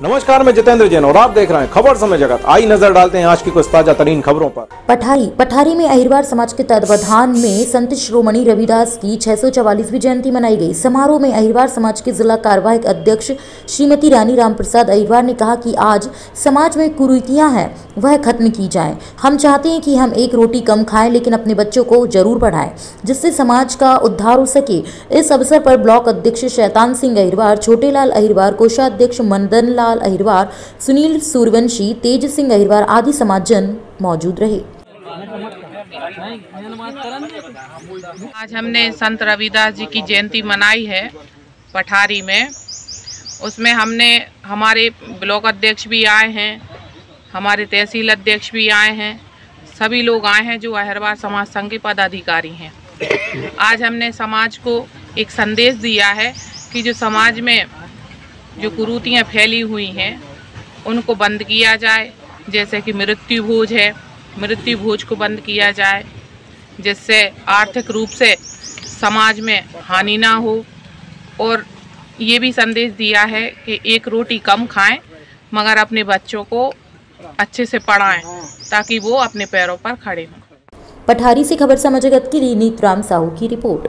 नमस्कार, मैं जितेंद्र जैन और आप देख रहे हैं खबर समय जगत। आई नज़र डालते हैं आज की कुछ ताज़ा तरीन खबरों पर। पठारी पठारी में अहिरवार समाज के तत्वाधान में संत श्रोमणी रविदास की 644वीं जयंती मनाई गई। समारोह में अहिरवार समाज के जिला कार्यवाहक अध्यक्ष श्रीमती रानी रामप्रसाद अहिरवार ने कहा कि आज समाज में कुरीतियाँ हैं, वह खत्म की जाए। हम चाहते हैं कि हम एक रोटी कम खाएँ, लेकिन अपने बच्चों को ज़रूर पढ़ाएँ, जिससे समाज का उद्धार हो सके। इस अवसर पर ब्लॉक अध्यक्ष शैतान सिंह अहिरवार, छोटेलाल अहिरवार, कोषाध्यक्ष मंदन लाल अहिरवार, सुनील सूर्यवंशी तेज सिंह अहिरवार आदि समाजजन मौजूद रहे। आज हमने संत रविदास जी की जयंती मनाई है पठारी में। उसमें हमने, हमारे ब्लॉक अध्यक्ष भी आए हैं, हमारे तहसील अध्यक्ष भी आए हैं, सभी लोग आए हैं जो अहरवार समाज संघ के पदाधिकारी हैं। आज हमने समाज को एक संदेश दिया है कि जो समाज में जो कुरूतियाँ फैली हुई हैं, उनको बंद किया जाए, जैसे कि मृत्यु भोज है मृत्यु भोज को बंद किया जाए, जिससे आर्थिक रूप से समाज में हानि ना हो। और ये भी संदेश दिया है कि एक रोटी कम खाएँ, मगर अपने बच्चों को अच्छे से पढ़ाएँ, ताकि वो अपने पैरों पर खड़े हों। पठारी से खबर समझ जगत के लिए नीत राम साहू की report.